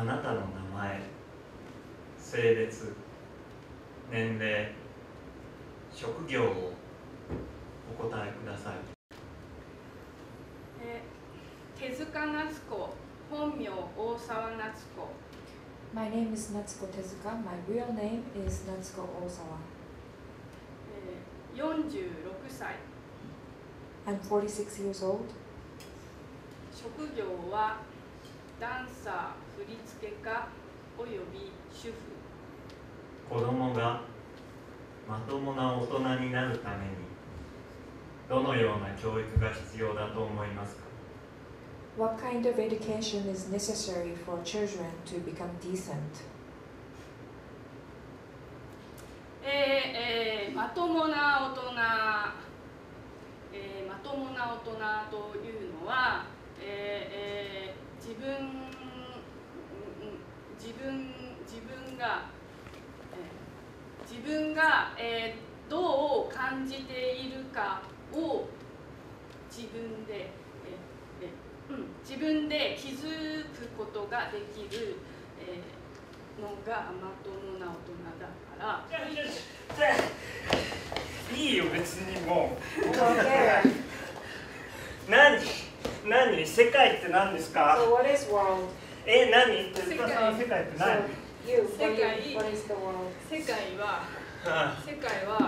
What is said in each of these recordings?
あなたの名前性別年齢職業をお答えくださいえー手塚夏子本名大沢夏子 My name is Natsuko Tezuka. My real name is Natsuko Osawa. えー46歳 I'm 46 years old. 職業はダンサー振付家および主婦子供がまともな大人になるためにどのような教育が必要だと思いますか？What kind of education is necessary for children to become decent? えーえーまともな大人、えーまともな大人というのは、えーえー自分自分自分が、えー自分が、えーどう感じているかを自分で、えーえーうん、自分で気づくことができる、えーのがまともな大人だから。いいよ別にも. う 何？何？世界って何ですか？So what is world? え何？手世界。塚さん世界って So 何 you, what, 世界。is, what is the world? 世界はあ世界は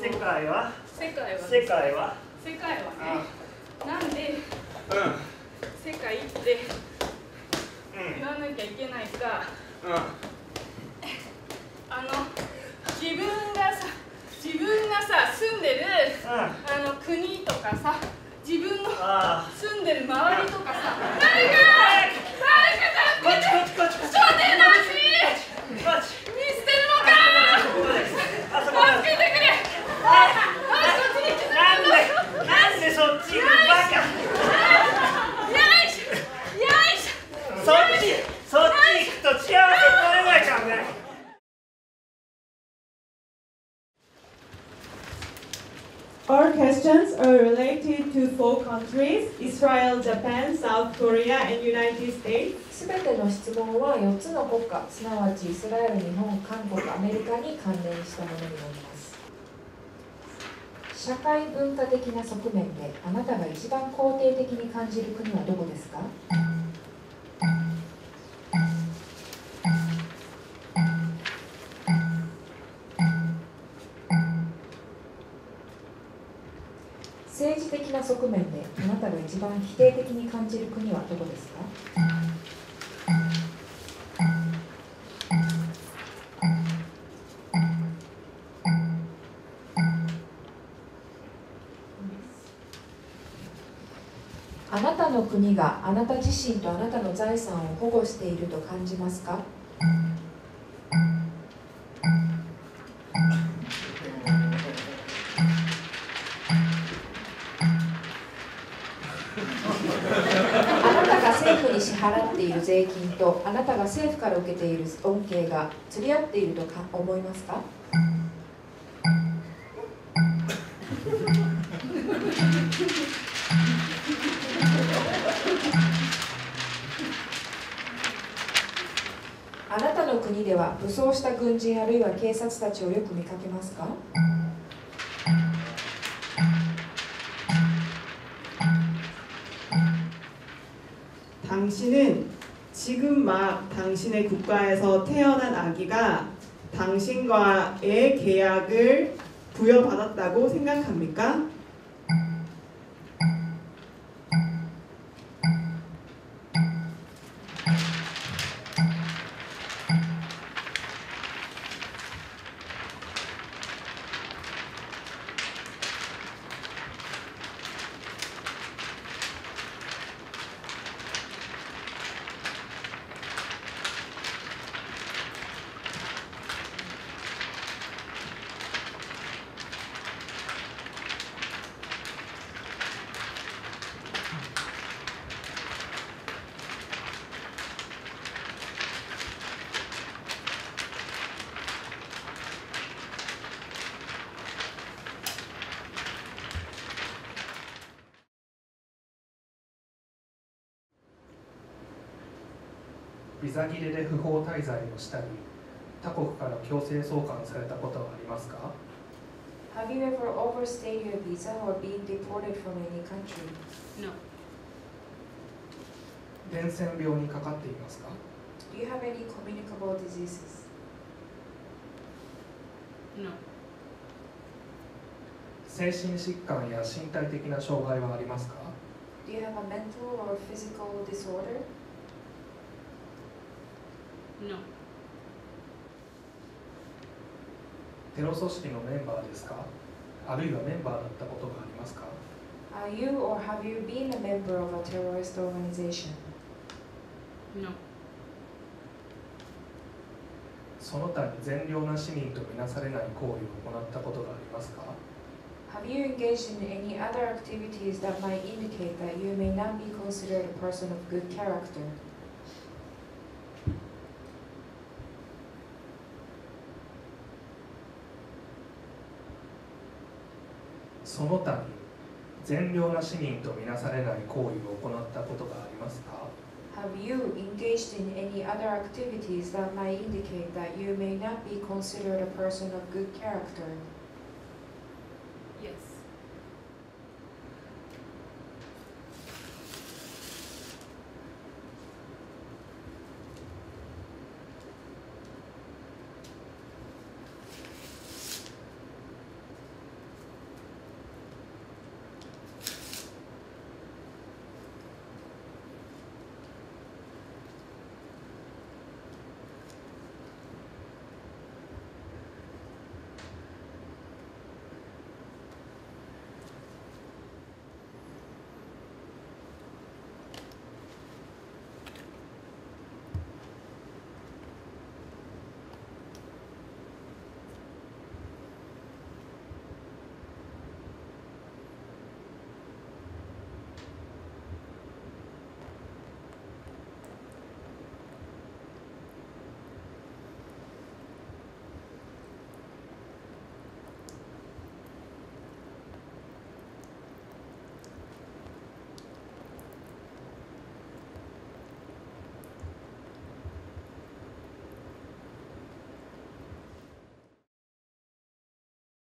世界は？世界は世界は？世界はねあなんでう世界ってん。言わなきゃいけないか。うん。うんあの自分がさ自分がさ住んでるああの国とかさ自分のあ住んでる周りとかさ。誰か誰かこっちこっちこっちこっちちょっと待ってこっち見捨てるのか助けてくれ。なんで？なんでそっち行くバカ。よいし。ょよいし。ょそっち行くと幸せになれないからね Our questions are related to four countries Israel, Japan, South Korea, and United States. すべての質問は4つの国家、すなわちイスラエル、日本、韓国、アメリカに関連したものになります。社会文化的な側面であなたが一番肯定的に感じる国はどこですか？一番否定的に感じる国はどこですか？あなたの国があなた自身とあなたの財産を保護していると感じますか？政府に支払っている税金とあなたが政府から受けている恩恵が釣り合っているとか思いますか？あなたの国では武装した軍人あるいは警察たちをよく見かけますか？ 당신은 지금 막 당신의 국가에서 태어난 아기가 당신과의 계약을 부여받았다고 생각합니까? ビザ切れで不法滞在をしたり他国から強制送還されたことはありますか Have you ever overstayed your visa or been deported from any country? No. 伝染病にかかっていますか Do you have any communicable diseases? No. 精神疾患や身体的な障害はありますか Do you have a mental or physical disorder? No. テロ組織のメンバーですかあるいはメンバーだったことがありますか Are you or have you been a member of a terrorist organization? No. その他に善良な市民とみなされない行為を行ったことがありますか Have you engaged in any other activities that might indicate that you may not be considered a person of good character? その他に善良な市民とみなされない行為を行ったことがありますか Have you engaged in any other activities that might indicate that you may not be considered a person of good character?